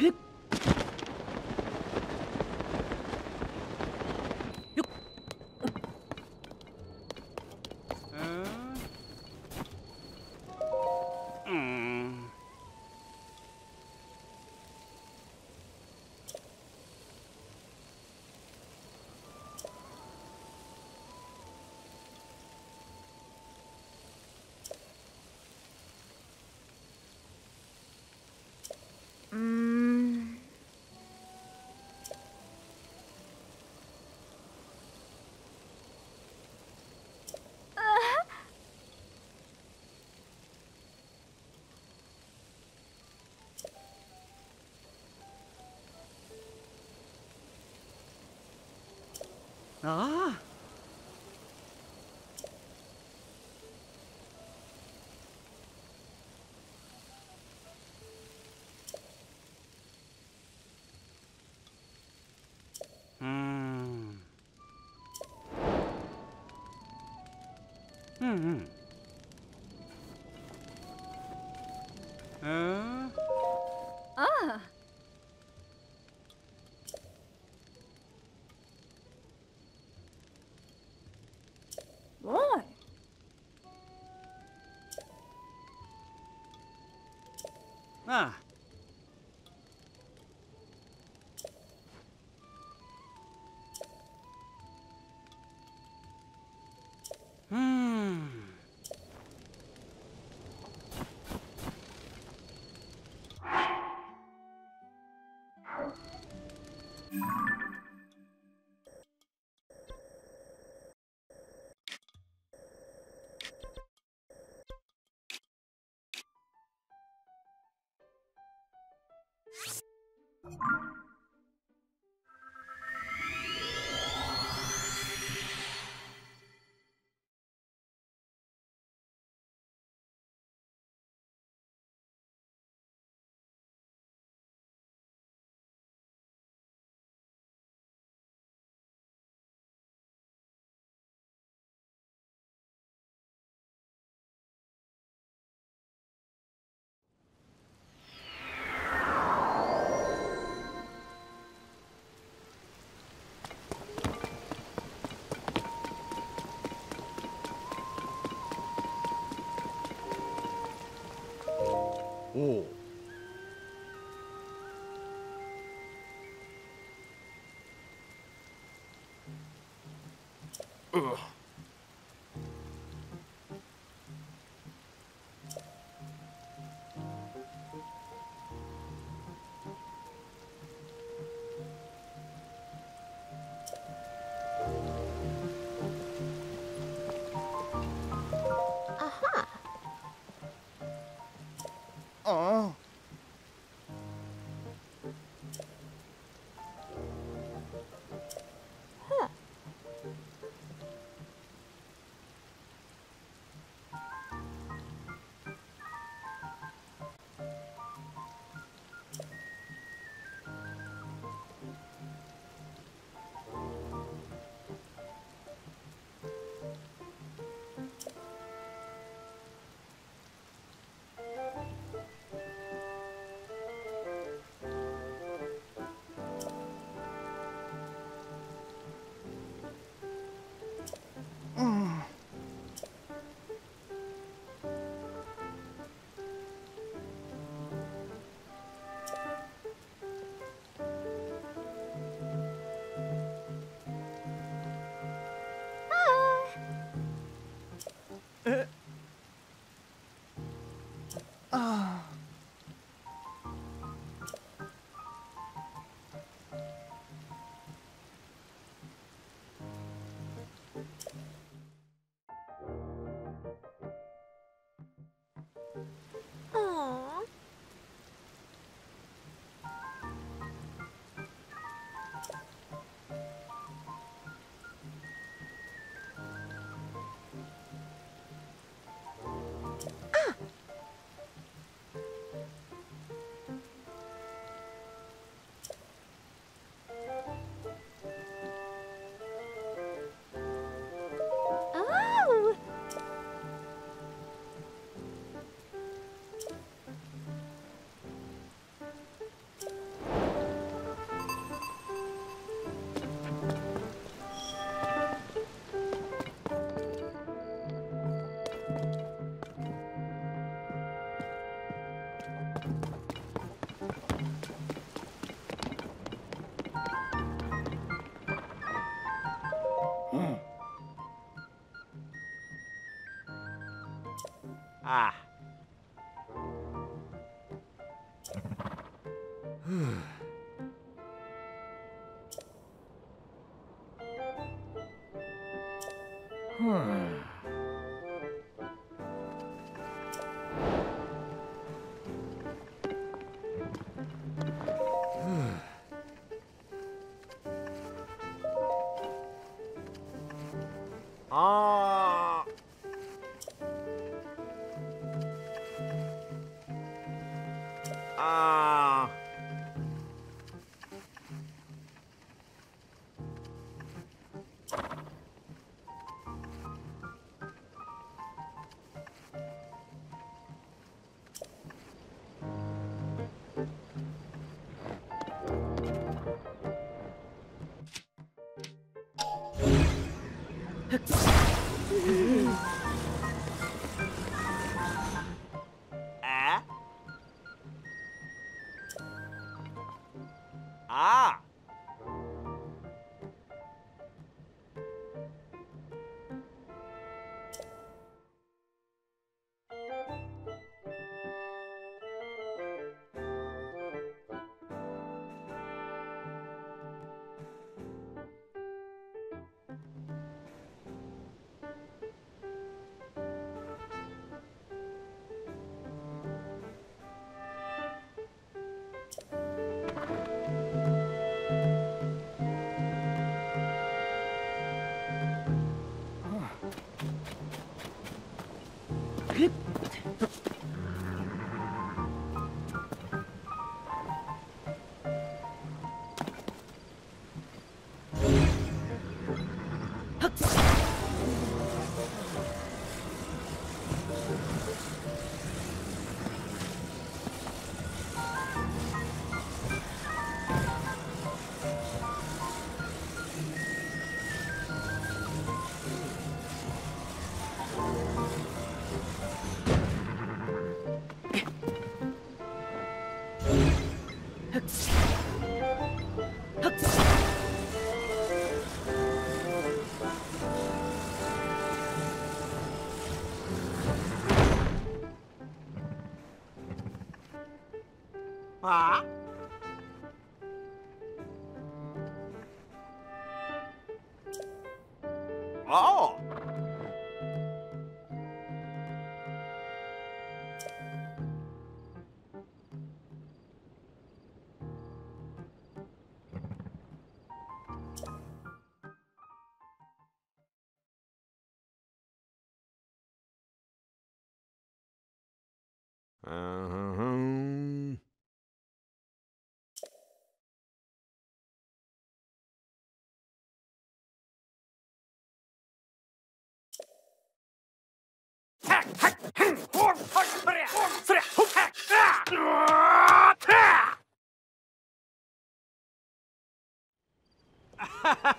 급 ああ。うん。うん、ああ。Ah. Hmm. Ugh. Oh. ああ。あ Ah. 啊。 흡. Ah!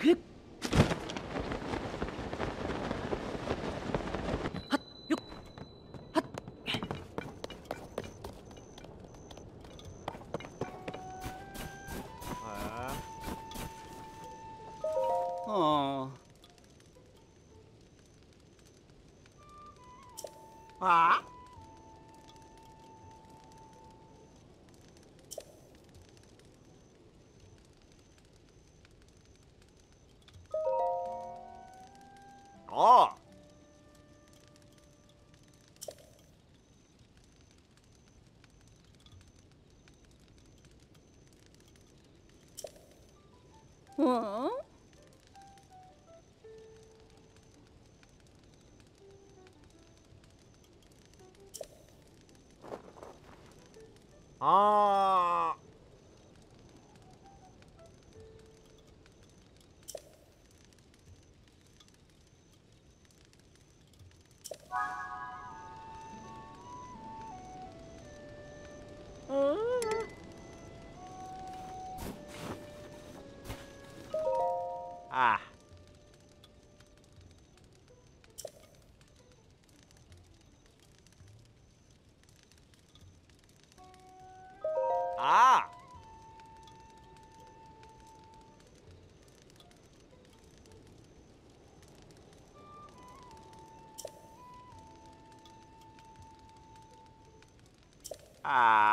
그 아 À.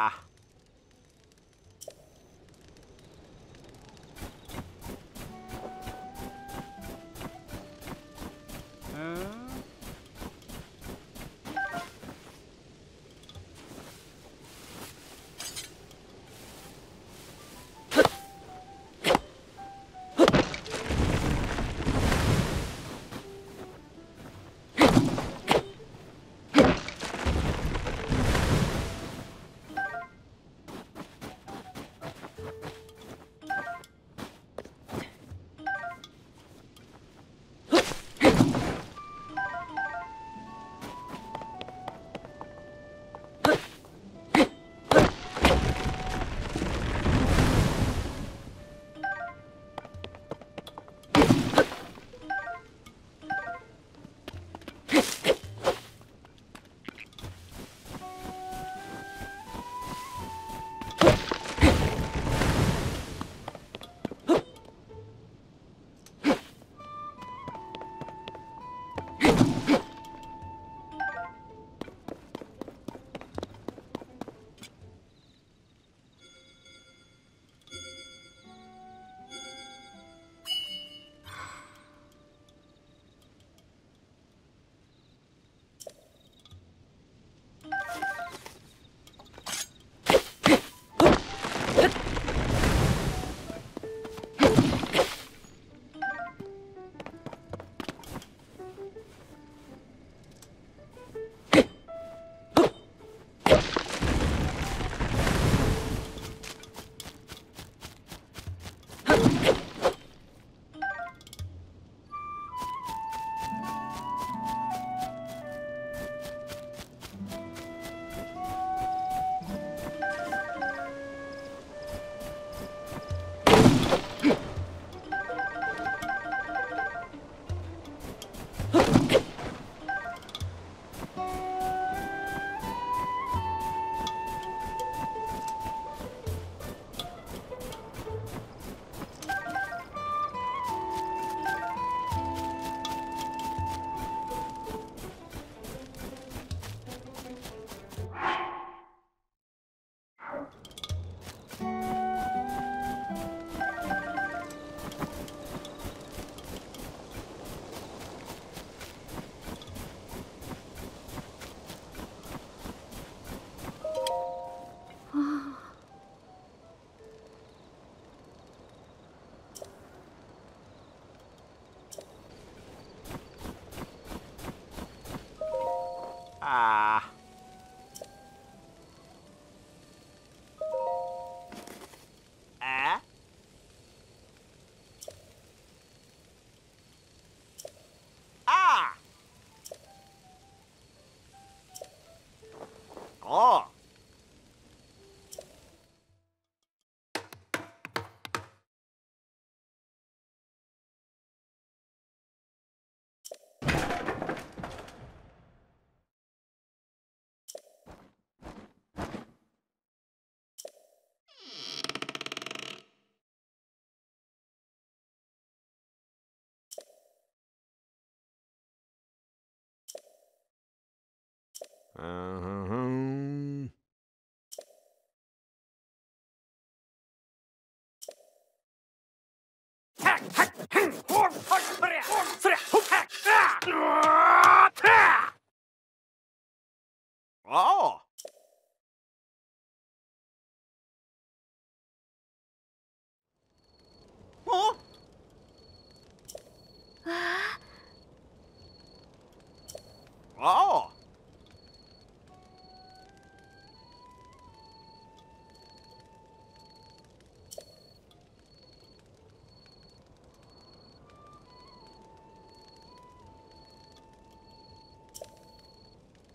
Uh-huh.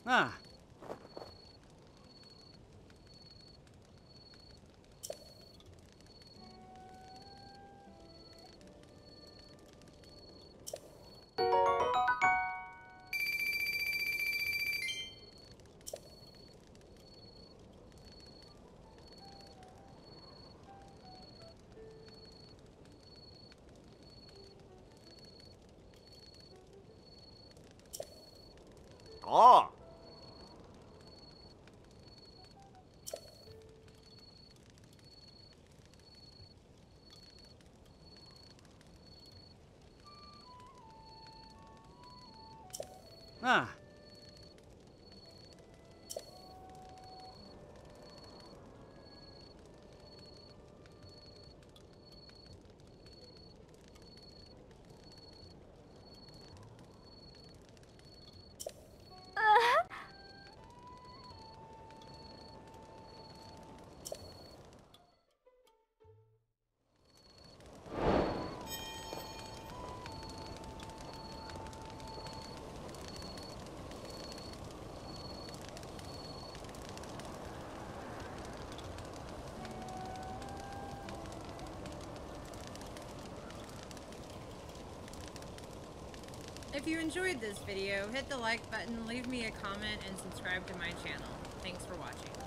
啊啊。嗯啊。If you enjoyed this video, hit the like button, leave me a comment, and subscribe to my channel. Thanks for watching.